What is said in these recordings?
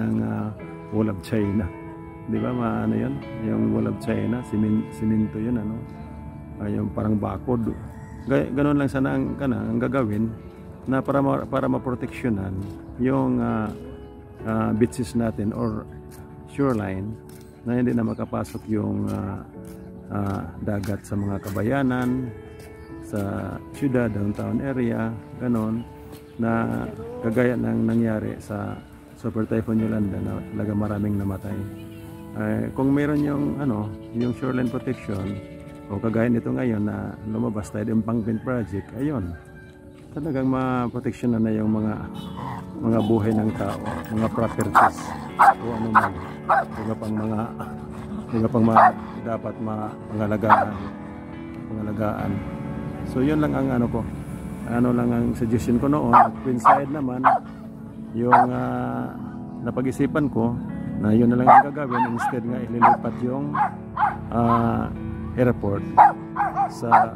ng uh, wall of China. Di ba maano yun? Yung wall of China, simin, siminto yun ano. Uh, yung parang bakod. Ga ganun lang sana ang, kana, ang gagawin na para ma, para maproteksyonan yung uh, uh, beaches natin or shoreline na hindi na makapasok yung uh, uh, dagat sa mga kabayanan sa syudad, downtown area, ganon na kagaya ng nangyari sa Super Typhoon Yolanda na talaga maraming namatay. Eh, kung meron yung ano, yung shoreline protection o kagaya nito ngayon na lumabas tayo yung Pangpin Project, ayun. Talagang ma-protection na, na yung mga mga buhay ng tao, mga properties o ano man. Mga pang mga mga pang mga dapat ma pangalagaan. So yun lang ang ano ko ano lang ang suggestion ko noon at coincide naman yung uh, napag-isipan ko na yun na lang ang gagawin. Instead nga ililipat yung uh, airport sa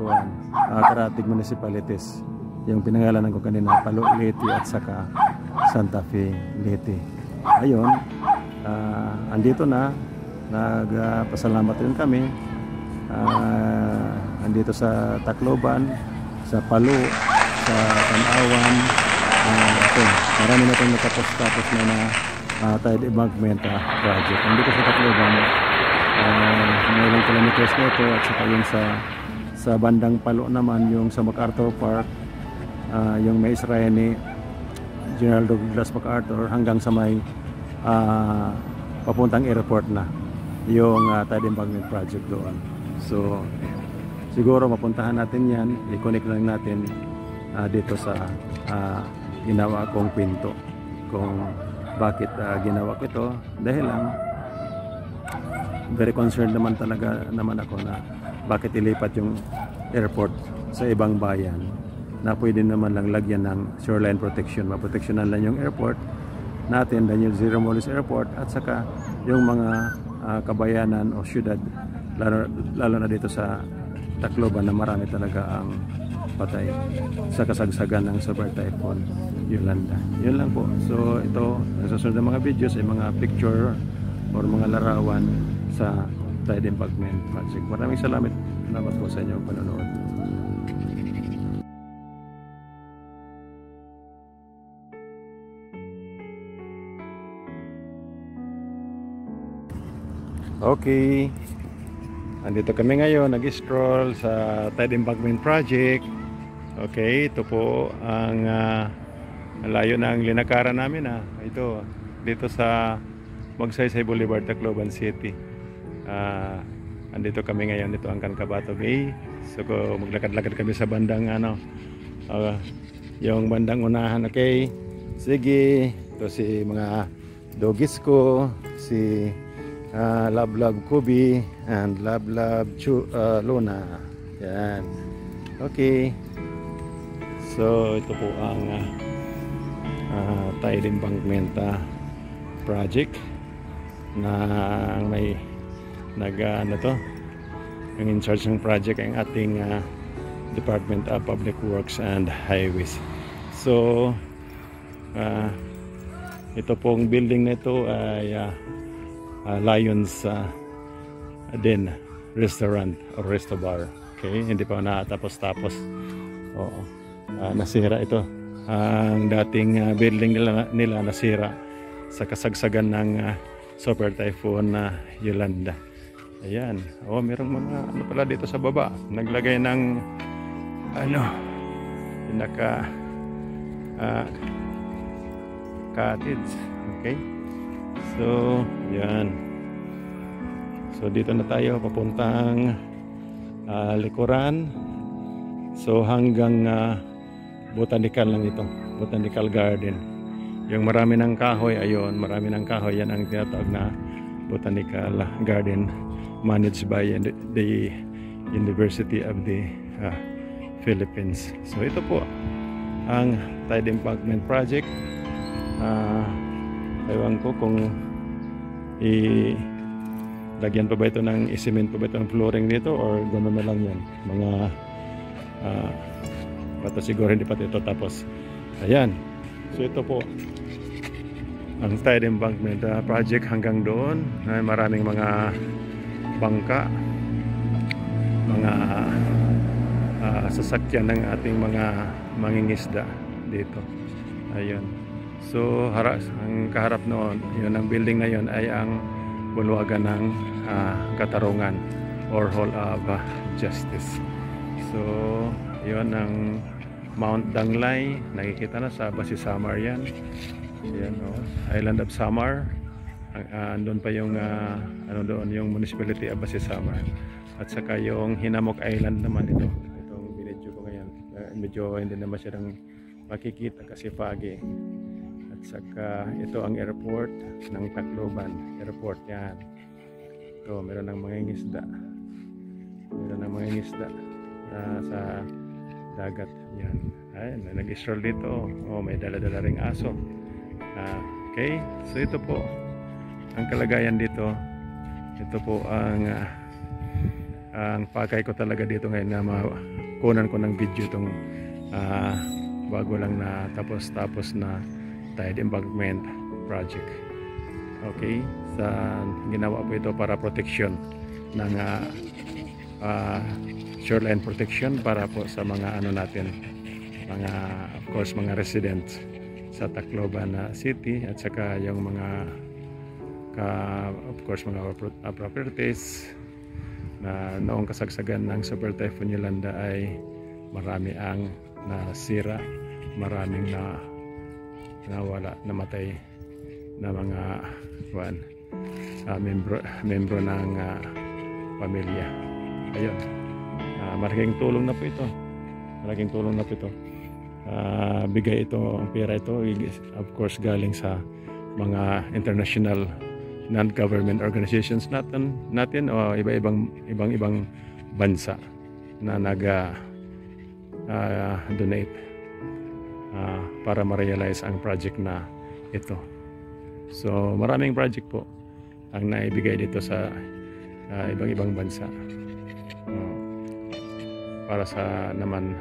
kuwan, uh, Karatig municipalities. Yung pinangalanan ko kanina Palo Leyte at saka Santa Fe Leyte. Ayun uh, andito na. Nagpasalamat uh, rin kami. Uh, andito sa Tacloban sa Palu, sa Tanawan. Uh, ito, marami na itong natapos-tapos na na uh, tide embankment uh, project. Andito sa Tacloban, uh, may ilang kilometers na ito at saka yung sa sa bandang Palu naman yung sa MacArthur Park uh, yung may Israel ni General Douglas MacArthur hanggang sa may uh, papuntang airport na yung uh, tide embankment project doon so siguro mapuntahan natin yan i-connect lang natin uh, dito sa uh, ginawa kong pinto kung bakit uh, ginawa ko ito. Dahil lang very concerned naman talaga naman ako na bakit ilipat yung airport sa ibang bayan na pwede naman lang lagyan ng shoreline protection. Maproteksyonan lang yung airport natin Daniel Zero Molis Airport at saka yung mga uh, kabayanan o syudad lalo, lalo na dito sa Tacloban na marami talaga ang patay sa kasagsagan ng Super Typhoon Yolanda. Yun lang po. So ito, ang susunod ng mga videos ay mga picture or mga larawan sa Tide Embankment Project. Maraming salamat, salamat po sa inyong panonood. Okay. Andito kami ngayon, nag-stroll sa Tide Embankment Project. Okay, ito po ang uh, layo ng linakaran namin ah. Ito, dito sa Magsaysay Boulevard, Tacloban City. Uh, andito kami ngayon, dito ang Kankabato Bay. So, maglakad-lakad kami sa bandang ano, uh, yung bandang unahan, okay? Sige, ito si mga dogis ko, si uh, Love Love Kubi and Love Love Chu, uh, Luna yan okay so ito po ang uh, uh, tide embankment uh, project na may nag uh, ano to ang in charge ng project ang ating uh, Department of Public Works and Highways. So uh, ito pong building na ito ay uh, uh, Lions uh, din restaurant or resto bar. Okay? Hindi pa natapos-tapos. Oo uh, nasira ito. Ang dating uh, building nila, nila nasira sa kasagsagan ng uh, super typhoon na uh, Yolanda. Ayan. Oh merong mga ano pala dito sa baba. Naglagay ng ano naka uh, cottage. Okay? So, yan. So, dito na tayo papuntang uh, likuran. So, hanggang uh, botanical lang ito. Botanical garden. Yung marami ng kahoy, ayun, marami ng kahoy. Yan ang tinatawag na botanical garden managed by the University of the uh, Philippines. So, ito po ang Tide Embankment Project. Uh, ewan ko kung i lagyan pa ba ito ng cement pa ba ito ng flooring dito or gano'n na lang yan mga bata siguro hindi pa ito tapos. Ayan. So ito po ang tide embankment uh, project hanggang doon. Ay maraming mga bangka mga uh, sasakyan ng ating mga mangingisda dito. Ayun so harap, ang kaharap noon yun ang building na yun ay ang bulwagan ng uh, katarungan or Hall of uh, Justice. So yun ang Mount Danglay. Nakikita na sa Basi Samar yan. Yan oh, Island of Samar. Uh, andun pa yung uh, ano doon yung municipality of Basi Samar. At saka yung Hinamok Island naman ito. Itong video ko ngayon. Uh, medyo hindi na masyadong makikita kasi foggy. At saka ito ang airport ng Tacloban airport yan. Ito meron ng mga ingisda meron ng mga ingisda uh, sa dagat. Yan. Ay nag-stroll dito oh. May dala-dala ring aso. Uh, okay. So ito po ang kalagayan dito. Ito po ang uh, ang pakay ko talaga dito ngayon na makunan ko ng video itong uh, bago lang na tapos tapos na tide embankment project. Okay. Sa ginawa po ito para protection ng uh, uh, shoreline protection para po sa mga ano natin mga of course mga residents sa Tacloban uh, City at saka yung mga ka, of course mga uh, properties na noong kasagsagan ng Super Typhoon Yolanda ay marami ang nasira maraming na nawala, namatay na mga kuan uh, membro membro ng uh, pamilya. Ayun. Uh, malaking tulong na po ito. Malaking tulong na po ito. Uh, bigay ito ang pera ito of course galing sa mga international non-government organizations natin natin o iba-ibang ibang-ibang bansa na naga uh, donate uh, para ma-realize ang project na ito. So maraming project po ang naibigay dito sa uh, ibang-ibang bansa. Para sa naman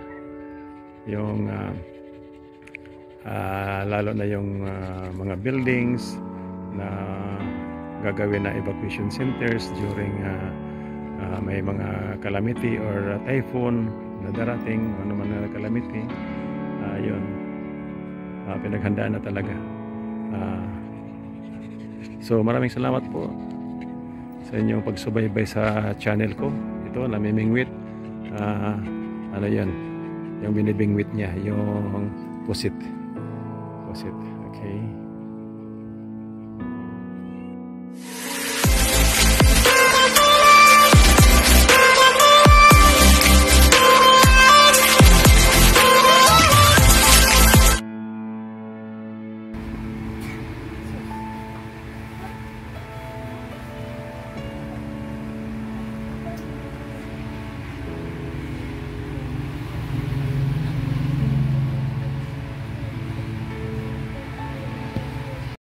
yung uh, uh, lalo na yung uh, mga buildings na gagawin na evacuation centers during uh, uh, may mga calamity or typhoon na darating ano man na calamity uh, yun. Uh, pinaghandaan na talaga. Uh, so maraming salamat po sa inyong pagsubaybay sa channel ko. Ito namimingwit uh, ano yan yung binibingwit niya yung pusit. Pusit okay